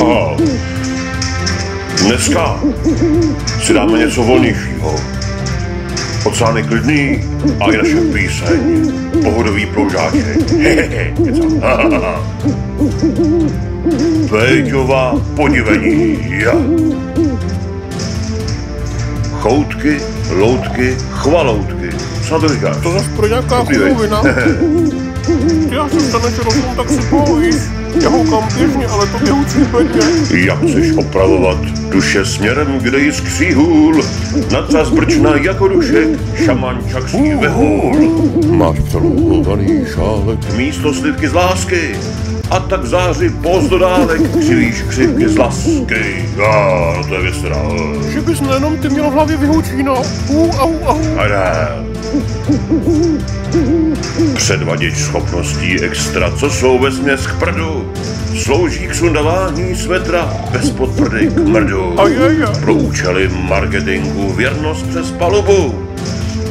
Aha. Dneska si dáme něco volnějšího. Oceán je klidný a i naše píseň. Pohodový proužáček. Hehehe. Péťová podivení. Ja. Choutky, loutky, chvaloutky. Co to říkáš? To zase pro nějaká. Ty já se staneš rozum, tak si povíš. Já houkám běžně, ale to mě učí bedně. Jak chceš opravovat duše směrem, kde ji skří hůl? Nadsa zbrčná jako dušek, šamančak svý vehůl. Máš přelouhovaný šálek místo slivky z lásky. A tak v záři pozdodálek křivíš křivky z lasky. A, to je věc teda. Že bys nejenom ty měl v hlavě vyhoučíno. U, au, au. A ne. Předvaděč schopností extra, co jsou ve směs k prdu. Slouží k sundavání svetra bez podprdy k mrdu. Pro účely marketingu věrnost přes palubu.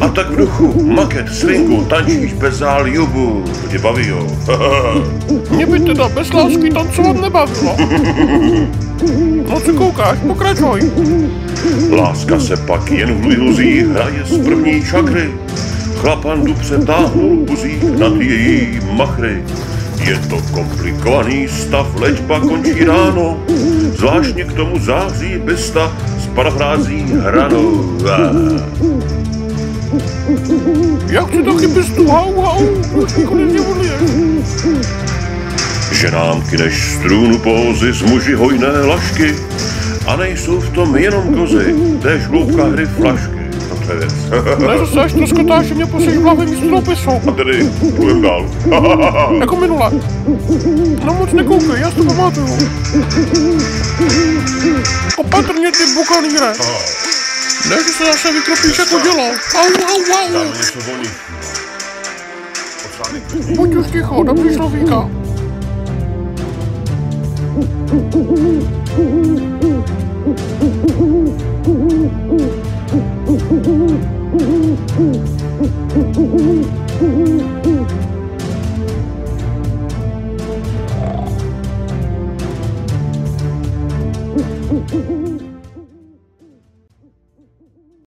A tak v duchu maket swingu tančíš bez záljubu. To tě baví, jo? Mě by teda bez lásky tancovat nebavilo. No co koukáš, pokračuj. Láska se pak jen v iluzích hraje z první čakry. Chlapandu přetáhnul buzík nad její machry. Je to komplikovaný stav, léčba končí ráno. Zvláštně k tomu září bysta s parafrází hranou. Jak ti taky bys tu hau, hau. Ženám kyneš strůnu pózy z muži hojné lašky. A nejsou v tom jenom kozy, též hloubka hry flašky. No to je věc. Ne, zase až to skotáš, že mě posíš v hlavě místo dopisu. A tedy půjdem dál. Jako minule. No moc nekoukej, já si to pamatuju. Opatrně ty bukanýre. Ne, že se zase vytropíš to dělo. Au, au, au. Dáme něco voní. Buď no. už ticho, dobrý slovíka. Mm-hmm.